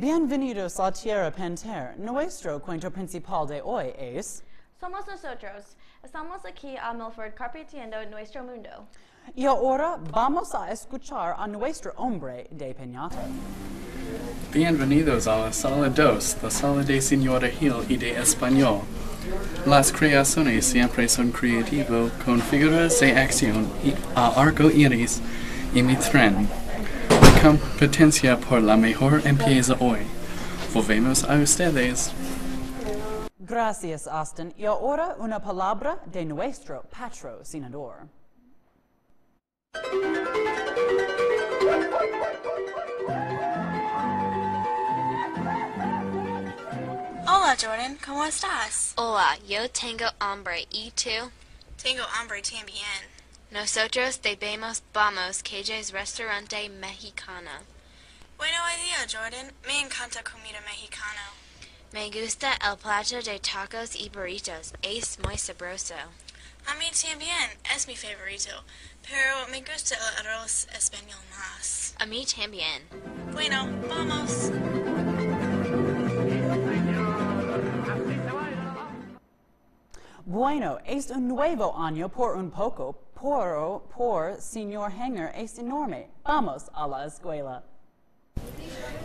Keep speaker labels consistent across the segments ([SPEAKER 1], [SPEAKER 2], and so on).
[SPEAKER 1] Bienvenidos a Tierra Penter. Nuestro cuento principal de hoy es
[SPEAKER 2] Somos nosotros. Estamos aquí a Milford carpintiendo nuestro mundo.
[SPEAKER 1] Y ahora vamos a escuchar a nuestro hombre de Peñata.
[SPEAKER 3] Bienvenidos a la sala 2, la sala de Señora Hill y de Español. Las creaciones siempre son creativas con figuras de acción y a arco iris y mi tren. La competencia por la mejor empieza hoy. Volvemos a ustedes.
[SPEAKER 1] Gracias, Austin. Y ahora una palabra de nuestro patrocinador.
[SPEAKER 4] Hola Jordan, ¿cómo estás?
[SPEAKER 5] Hola, yo tengo hambre. ¿Y tú?
[SPEAKER 4] Tengo hambre también.
[SPEAKER 5] Nosotros debemos vamos Calle's Restaurante Mexicano.
[SPEAKER 4] Bueno idea, Jordan. Me encanta comida mexicana.
[SPEAKER 5] Me gusta el plato de tacos y burritos. Es muy sabroso.
[SPEAKER 4] A mí también, es mi favorito. Pero me gusta el arroz español más.
[SPEAKER 5] A mí también.
[SPEAKER 4] Bueno, vamos.
[SPEAKER 1] Bueno, es un nuevo año por un poco, por, por Señor Hanger es enorme. Vamos a la escuela.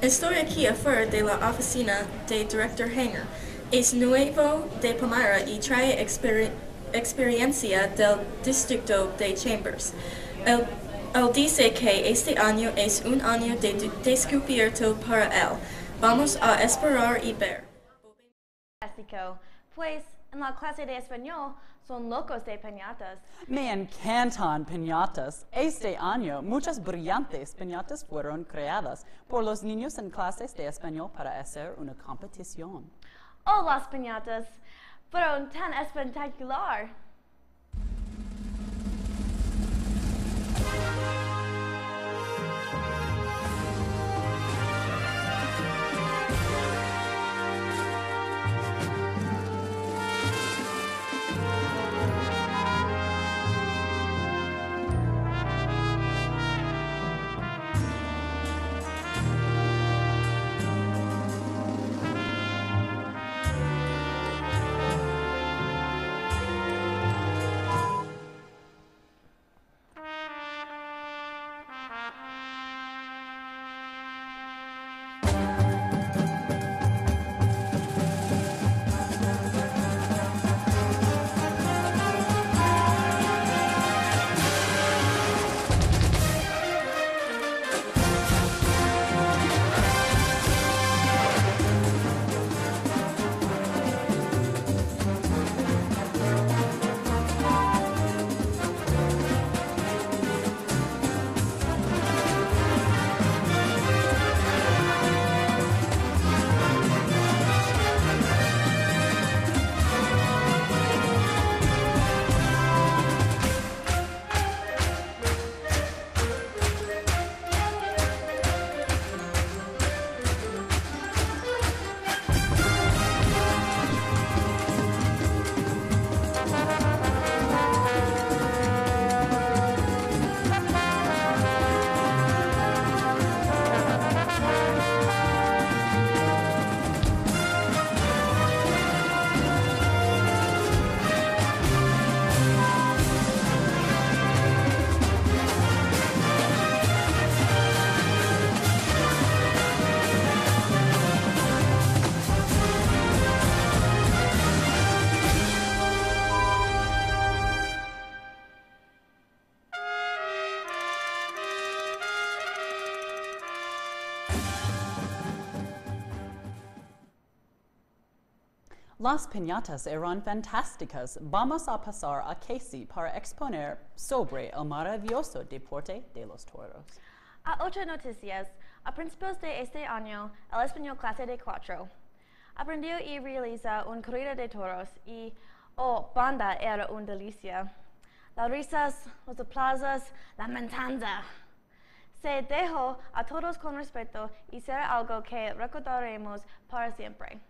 [SPEAKER 6] Estoy aquí afuera de la oficina de Director Hanger. Es nuevo de Palmyra y trae experi- experiencia del distrito de Chambers. Él, él dice que este año es un año de de- descubierto para él. Vamos a esperar y ver.
[SPEAKER 2] Fantástico. Pues en la clase de español son locos de peñatas.
[SPEAKER 1] Me encantan piñatas. Este año, muchas brillantes piñatas fueron creadas por los niños en clases de español para hacer una competición.
[SPEAKER 2] Oh, las peñatas fueron tan espectacular.
[SPEAKER 1] Las piñatas eran fantásticas. Vamos a pasar a Casey para exponer sobre el maravilloso deporte de los toros.
[SPEAKER 2] A otras noticias, a principios de este año, el español clase de cuatro aprendió y realiza una corrida de toros y, oh, banda era una delicia. Las risas, los aplausos, la matanza. Se dejó a todos con respeto y será algo que recordaremos para siempre.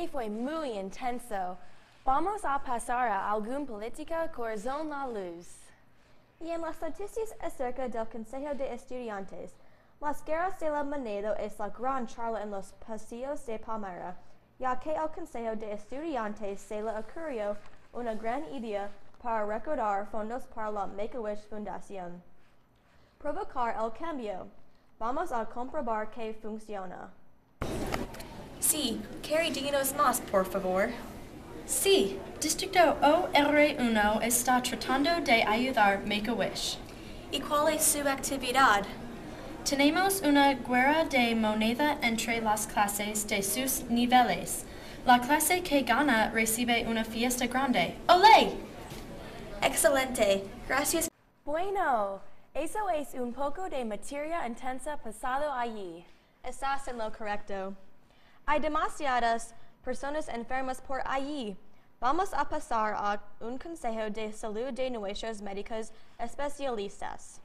[SPEAKER 7] Que fue muy intenso. Vamos a pasar a algún política corazón la luz.
[SPEAKER 8] Y en las noticias acerca del Consejo de Estudiantes, las guerras de la moneda es la gran charla en los pasillos de Palmera, ya que el Consejo de Estudiantes se le ocurrió una gran idea para recaudar fondos para la Make-A-Wish Fundación. Provocar el cambio. Vamos a comprobar que funciona.
[SPEAKER 9] Sí, Carrie, díganos más, por favor.
[SPEAKER 10] Sí, Distrito OR1 está tratando de ayudar Make-A-Wish.
[SPEAKER 9] ¿Y cuál es su actividad?
[SPEAKER 10] Tenemos una guerra de moneda entre las clases de sus niveles. La clase que gana recibe una fiesta grande. ¡Olé!
[SPEAKER 9] Excelente. Gracias.
[SPEAKER 7] Bueno, eso es un poco de materia intensa pasado allí.
[SPEAKER 8] Estás en lo correcto. Hay demasiadas personas enfermas por allí. Vamos a pasar a un consejo de salud de nuestros médicos especialistas.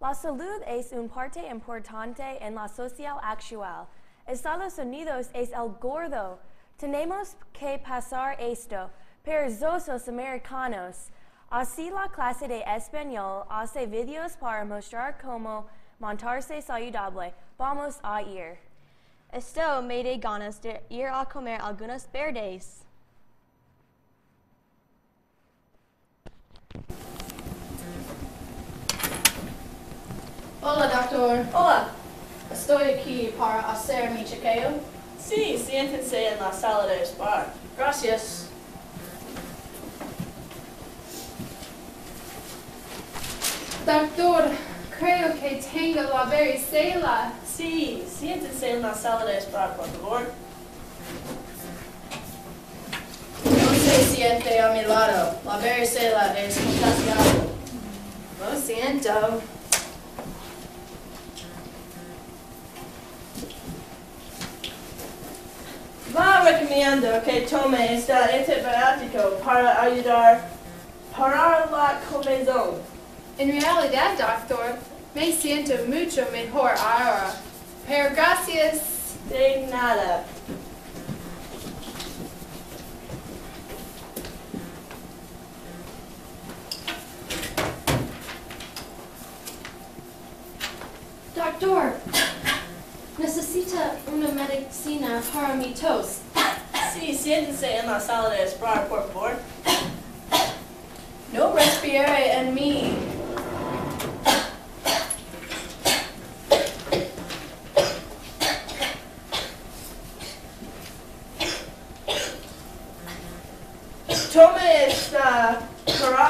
[SPEAKER 7] La salud es un parte importante en la social actual. Estados Unidos es el gordo. Tenemos que pasar esto. Perezosos americanos. Así la clase de español hace videos para mostrar cómo montarse saludable. Vamos a ir.
[SPEAKER 8] Esto me da ganas de ir a comer algunos verdes.
[SPEAKER 11] Hola, doctor.
[SPEAKER 12] Hola.
[SPEAKER 11] Estoy aquí para hacer mi chequeo.
[SPEAKER 12] Sí, siéntense en la sala de espera.
[SPEAKER 11] Gracias. Doctor, creo que tengo la varicela.
[SPEAKER 12] Sí, siéntense en la sala de espera, por favor.
[SPEAKER 11] No se siente a mi lado. La varicela es contagiada.
[SPEAKER 12] Lo siento. Va recomiendo que tome este antibiótico para ayudar parar la comezón.
[SPEAKER 11] En realidad, doctor, me siento mucho mejor ahora.
[SPEAKER 13] Per gracias.
[SPEAKER 12] De nada.
[SPEAKER 10] Doctor, necesita una medicina para mi tos.
[SPEAKER 12] Sí, siéntese en la sala de espera, por favor.
[SPEAKER 11] No respire en mí.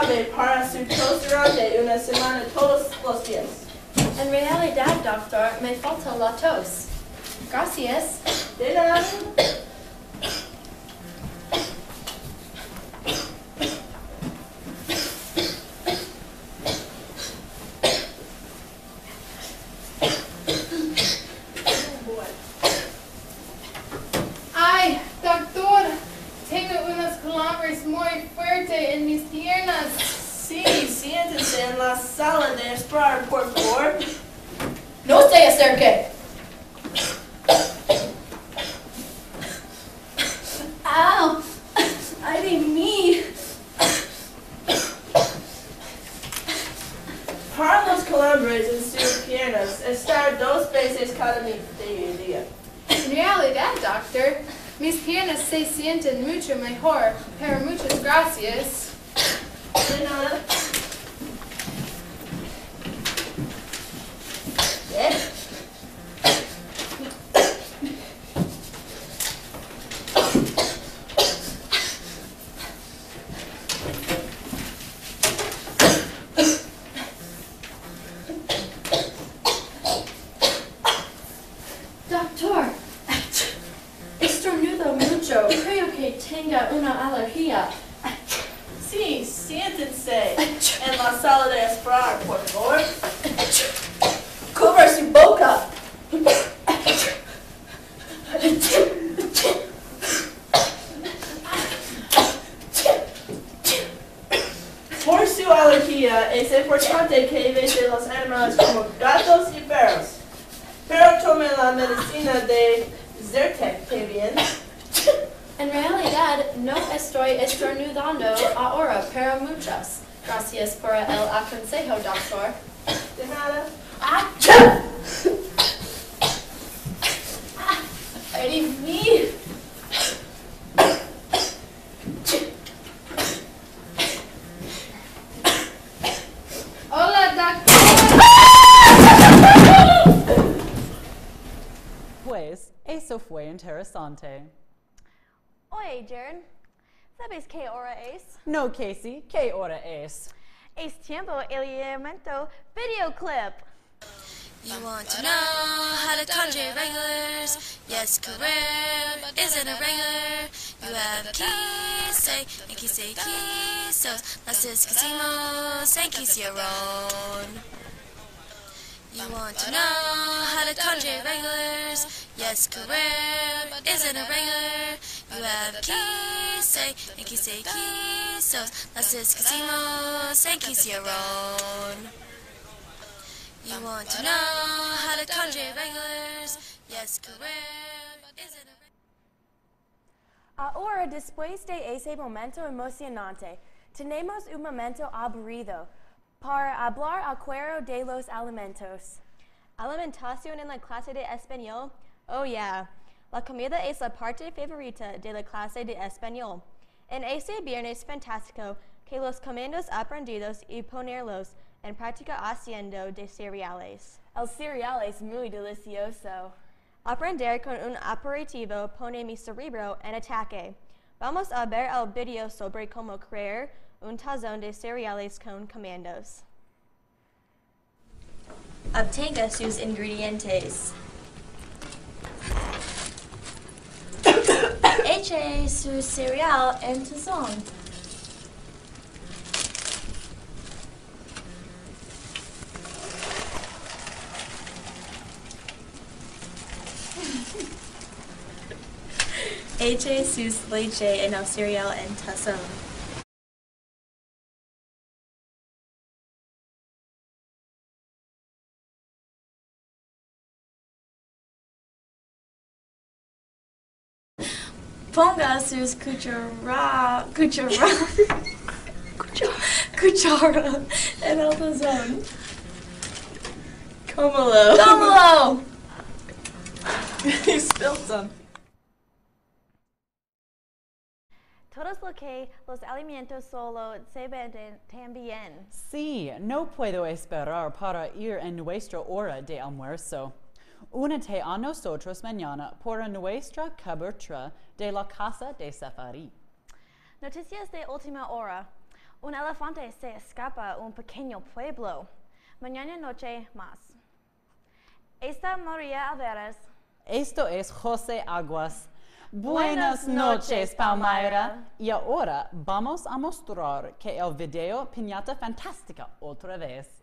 [SPEAKER 12] Jarabe para su tos durante una semana todos los días.
[SPEAKER 10] En realidad, doctor, me falta la tos. Gracias.
[SPEAKER 12] De nada.
[SPEAKER 13] En mis piernas.
[SPEAKER 12] Sí, siéntese en la sala de espera, por favor.
[SPEAKER 11] No se acerque.
[SPEAKER 13] Gracias.
[SPEAKER 12] Jawohl.
[SPEAKER 11] Ay, mí.
[SPEAKER 13] Hola, doctor.
[SPEAKER 1] Pues, eso fue interesante.
[SPEAKER 8] Oye, Jaren, ¿sabes qué hora es?
[SPEAKER 1] No, Casey, ¿qué hora es?
[SPEAKER 2] Es tiempo el elemento videoclip.
[SPEAKER 4] You want to know how to conjure regulars? Yes, correct. Isn't it regular? You have keys, say, and keys say keys. So, las escasimos, and own. You want to know how to conjure regulars? Yes, correct. Isn't it regular? You have keys, say, and keys say keys. So, las escasimos, and own. You want to know how to conjure regulars? Yes, correct. Isn't it?
[SPEAKER 8] Ahora, después de ese momento emocionante, tenemos un momento aburrido para hablar al cuero de los alimentos. ¿Alimentación en la clase de español? Oh, yeah. La comida es la parte favorita de la clase de español. En ese viernes fantástico, que los comandos aprendidos y ponerlos en práctica haciendo de cereales. El cereal es muy delicioso. Aprender con un aperitivo pone mi cerebro en ataque. Vamos a ver el video sobre cómo crear un tazón de cereales con comandos.
[SPEAKER 6] Obtenga sus ingredientes. Eche su cereal en tazón. AJ, Seuss, Lloyd J, and Elseriel and Tassone.
[SPEAKER 14] Ponga sues Kuchara, Kuchara, Kuchara, and Altazone. Um,
[SPEAKER 12] Komalo.
[SPEAKER 14] Komalo!
[SPEAKER 12] He spilled some.
[SPEAKER 2] Todos lo que los alimentos solo se venden también.
[SPEAKER 1] Sí, no puedo esperar para ir en nuestra hora de almuerzo. Únete a nosotros mañana por nuestra cobertura de la casa de Safari.
[SPEAKER 2] Noticias de última hora. Un elefante se escapa a un pequeño pueblo. Mañana noche más. Esta María Alvarez.
[SPEAKER 1] Esto es José Aguas. Buenas noches, Palmyra. Y ahora vamos a mostrar que el video Piñata Fantástica otra vez.